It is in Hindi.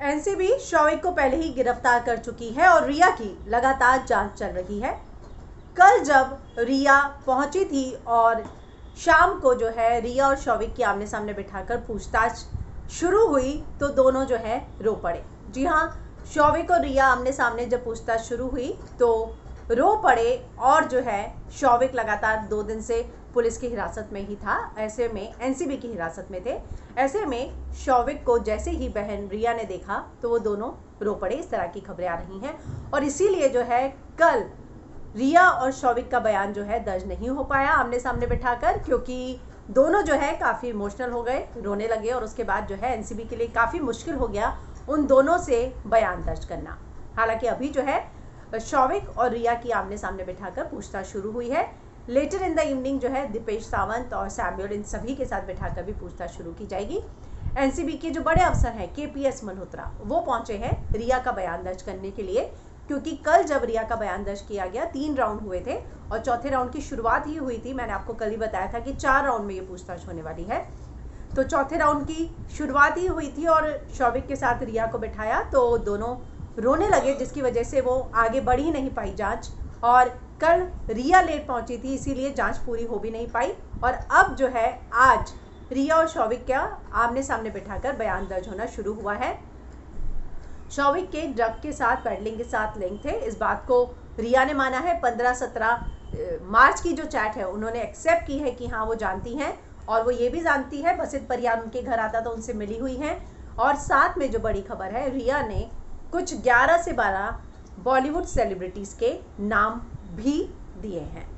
एनसीबी शौविक को पहले ही गिरफ़्तार कर चुकी है और रिया की लगातार जाँच चल रही है। कल जब रिया पहुँची थी और शाम को जो है रिया और शौविक की आमने सामने बिठाकर पूछताछ शुरू हुई तो दोनों जो है रो पड़े। जी हाँ शौविक और रिया आमने सामने जब पूछताछ शुरू हुई तो रो पड़े और जो है शौविक लगातार दो दिन से पुलिस की हिरासत में ही था। ऐसे में, एनसीबी की हिरासत में थे। ऐसे में, शौविक को जैसे ही बहन रिया ने देखा तो वो दोनों रो पड़े। इस तरह की खबरें आ रही हैं। और इसीलिए जो है, कल रिया और शौविक का बयान जो है, दर्ज नहीं हो पाया आमने सामने बिठाकर, क्योंकि दोनों जो है, काफ़ी इमोशनल हो गए, रोने लगे और उसके बाद जो है, एनसीबी के लिए काफ़ी मुश्किल हो गया उन दोनों से बयान दर्ज करना। हालाँकि अभी जो है, शौविक और रिया की आमने सामने बिठाकर पूछताछ शुरू हुई है। लेटर इन द इवनिंग जो है, दीपेश सावंत और सैम्यूल इन सभी के साथ बिठाकर भी पूछताछ शुरू की जाएगी। एनसीबी के जो बड़े अफसर हैं के पी एस मल्होत्रा, वो पहुँचे हैं रिया का बयान दर्ज करने के लिए, क्योंकि कल जब रिया का बयान दर्ज किया गया, तीन राउंड हुए थे और चौथे राउंड की शुरुआत ही हुई थी। मैंने आपको कल ही बताया था कि चार राउंड में ये पूछताछ होने वाली है। तो चौथे राउंड की शुरुआत ही हुई थी और शौविक के साथ रिया को बिठाया तो दोनों रोने लगे, जिसकी वजह से वो आगे बढ़ ही नहीं पाई जाँच। और कल रिया लेट पहुँची थी, इसीलिए जाँच पूरी हो भी नहीं पाई। और अब जो है, आज रिया और शौविक का आमने सामने बिठाकर बयान दर्ज होना शुरू हुआ है। शौविक के ड्रग के साथ, पेडलिंग के साथ लिंक थे। इस बात को रिया ने माना है। पंद्रह सत्रह मार्च की जो चैट है, उन्होंने एक्सेप्ट की है कि हाँ वो जानती हैं और वो ये भी जानती है, बसित परियान उनके घर आता तो उनसे मिली हुई हैं। और साथ में जो बड़ी खबर है, रिया ने कुछ 11 से 12 बॉलीवुड सेलिब्रिटीज़ के नाम भी दिए हैं।